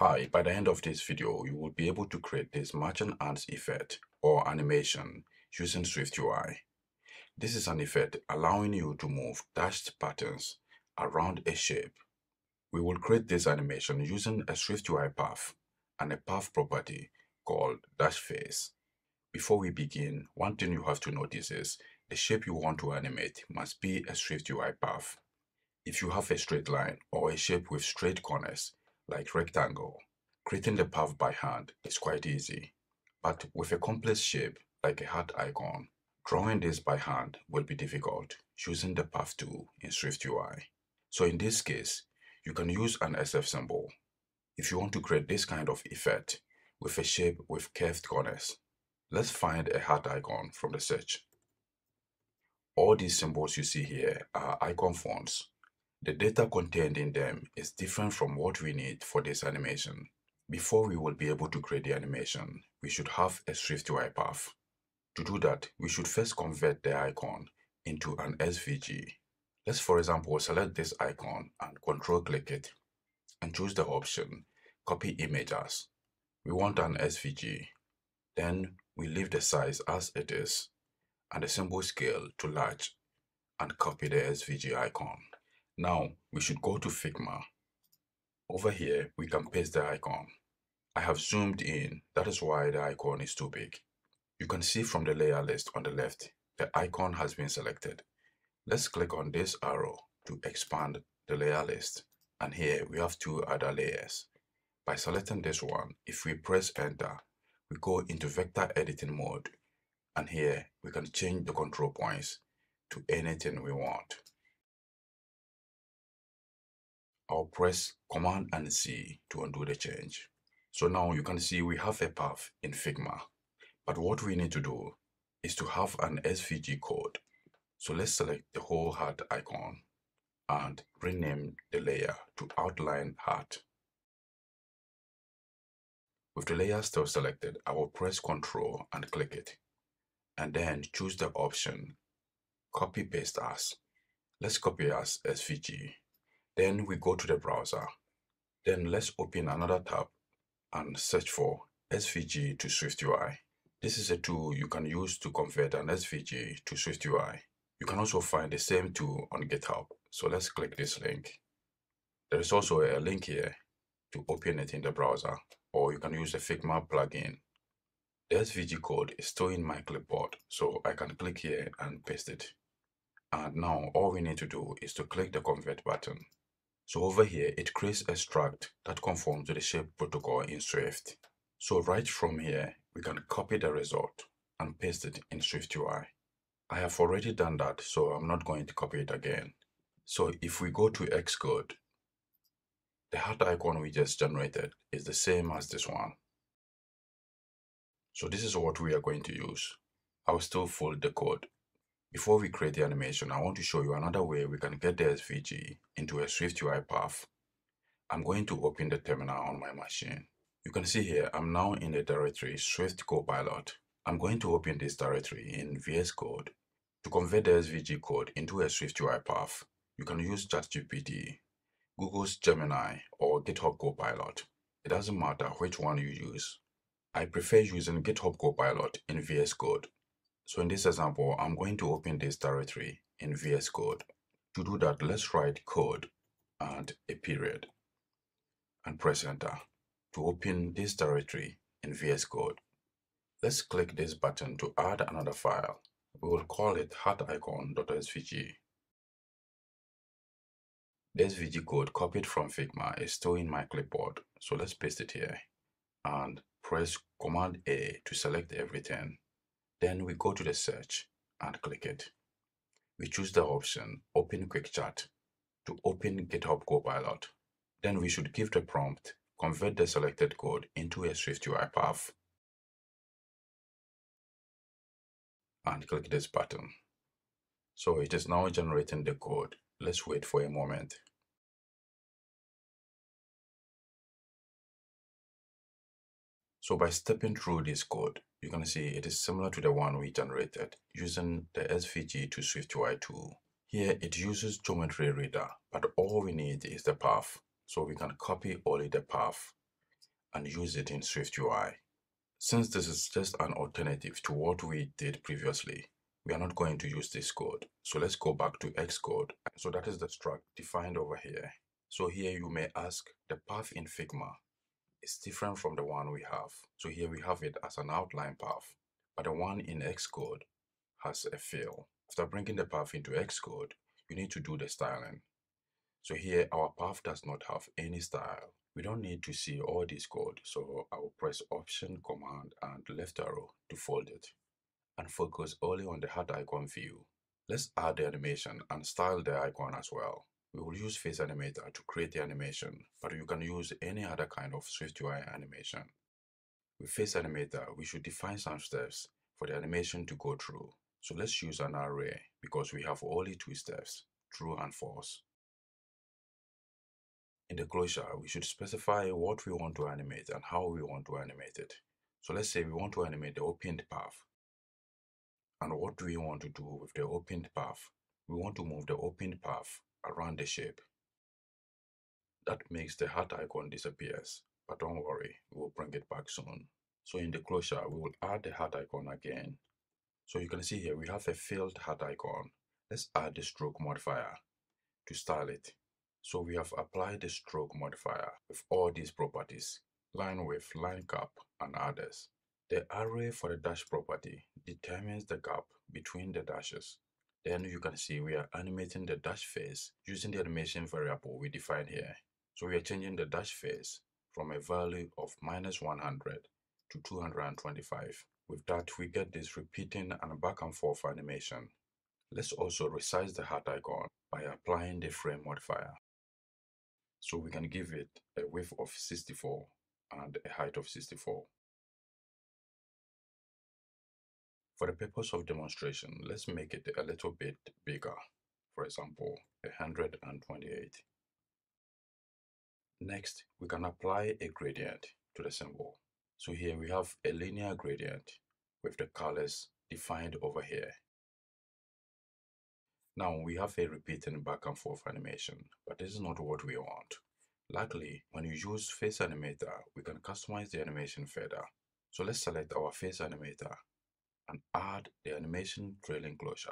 Hi, by the end of this video, you will be able to create this marching ants effect or animation using SwiftUI. This is an effect allowing you to move dashed patterns around a shape. We will create this animation using a SwiftUI path and a path property called dashPhase. Before we begin, one thing you have to notice is the shape you want to animate must be a SwiftUI path. If you have a straight line or a shape with straight corners, like rectangle. Creating the path by hand is quite easy, but with a complex shape like a heart icon, drawing this by hand will be difficult using the path tool in SwiftUI. So in this case, you can use an SF symbol if you want to create this kind of effect with a shape with curved corners. Let's find a heart icon from the search. All these symbols you see here are icon fonts the data contained in them is different from what we need for this animation. Before we will be able to create the animation, we should have a SwiftUI path. To do that, we should first convert the icon into an SVG. Let's for example select this icon and control click it and choose the option copy images. We want an SVG. Then we leave the size as it is and the symbol scale to large and copy the SVG icon. Now we should go to Figma. Over here, we can paste the icon. I have zoomed in, that is why the icon is too big. You can see from the layer list on the left, the icon has been selected. Let's click on this arrow to expand the layer list. And here we have two other layers. By selecting this one, if we press enter, we go into vector editing mode. And here we can change the control points to anything we want. I'll press Command and C to undo the change. So now you can see we have a path in Figma. But what we need to do is to have an SVG code. So let's select the whole heart icon and rename the layer to outline heart. With the layer still selected, I will press Ctrl and click it. And then choose the option Copy Paste As. Let's copy as SVG then we go to the browser. Then let's open another tab and search for SVG to SwiftUI. This is a tool you can use to convert an SVG to SwiftUI. You can also find the same tool on GitHub. So let's click this link. There is also a link here to open it in the browser or you can use the Figma plugin. The SVG code is still in my clipboard so I can click here and paste it. And now all we need to do is to click the convert button. So over here, it creates a struct that conforms to the shape protocol in Swift. So right from here, we can copy the result and paste it in SwiftUI. I have already done that, so I'm not going to copy it again. So if we go to Xcode, the heart icon we just generated is the same as this one. So this is what we are going to use. I'll still fold the code before we create the animation, I want to show you another way we can get the SVG into a SwiftUI path. I'm going to open the terminal on my machine. You can see here, I'm now in the directory Swift Copilot. I'm going to open this directory in VS Code. To convert the SVG code into a SwiftUI path, you can use ChatGPT, Google's Gemini, or GitHub Copilot. It doesn't matter which one you use. I prefer using GitHub Copilot in VS Code so in this example, I'm going to open this directory in VS Code. To do that, let's write code and a period and press enter to open this directory in VS Code. Let's click this button to add another file. We will call it hearticon.svg. This SVG code copied from Figma is still in my clipboard, so let's paste it here and press Command A to select everything then we go to the search and click it. We choose the option Open Quick Chat to open GitHub Copilot. Then we should give the prompt convert the selected code into a SwiftUI path and click this button. So it is now generating the code. Let's wait for a moment. So by stepping through this code, you can see it is similar to the one we generated using the SVG to SwiftUI tool. Here it uses geometry reader, but all we need is the path. So we can copy only the path and use it in SwiftUI. Since this is just an alternative to what we did previously, we are not going to use this code. So let's go back to Xcode. So that is the struct defined over here. So here you may ask, the path in Figma is different from the one we have. So here we have it as an outline path, but the one in Xcode has a fill. After bringing the path into Xcode, you need to do the styling. So here our path does not have any style. We don't need to see all this code, so I will press Option, Command, and left arrow to fold it and focus only on the heart icon view. Let's add the animation and style the icon as well. We will use PhaseAnimator to create the animation, but you can use any other kind of SwiftUI animation. With PhaseAnimator, we should define some steps for the animation to go through. So let's use an array because we have only two steps, true and false. In the closure, we should specify what we want to animate and how we want to animate it. So let's say we want to animate the opened path. And what do we want to do with the opened path? We want to move the opened path around the shape. That makes the heart icon disappears, but don't worry, we will bring it back soon. So in the closure, we will add the heart icon again. So you can see here, we have a filled heart icon. Let's add the stroke modifier to style it. So we have applied the stroke modifier with all these properties, line width, line cap, and others. The array for the dash property determines the gap between the dashes. Then you can see we are animating the dashPhase using the animation variable we defined here. So we are changing the dashPhase from a value of minus 100 to 225. With that, we get this repeating and back and forth animation. Let's also resize the heart icon by applying the frame modifier. So we can give it a width of 64 and a height of 64. For the purpose of demonstration, let's make it a little bit bigger. For example, 128. Next, we can apply a gradient to the symbol. So here we have a linear gradient with the colors defined over here. Now we have a repeating back and forth animation, but this is not what we want. Luckily, when you use PhaseAnimator, we can customize the animation further. So let's select our PhaseAnimator and add the animation trailing closure.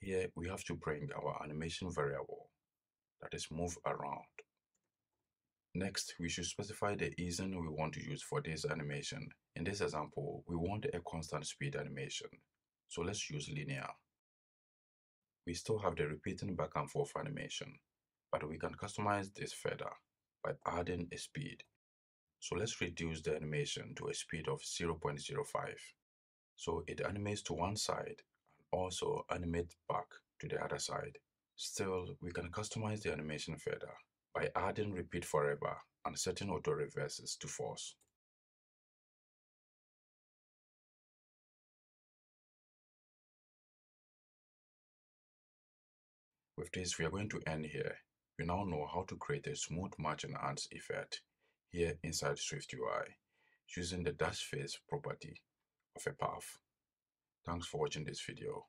Here we have to bring our animation variable that is move around. Next, we should specify the easing we want to use for this animation. In this example, we want a constant speed animation, so let's use linear. We still have the repeating back and forth animation, but we can customize this further by adding a speed. So let's reduce the animation to a speed of 0.05. So it animates to one side and also animates back to the other side. Still, we can customize the animation further by adding repeat forever and setting auto reverses to false. With this, we are going to end here. We now know how to create a smooth and ants effect here inside SwiftUI using the dashPhase property of a path. Thanks for watching this video.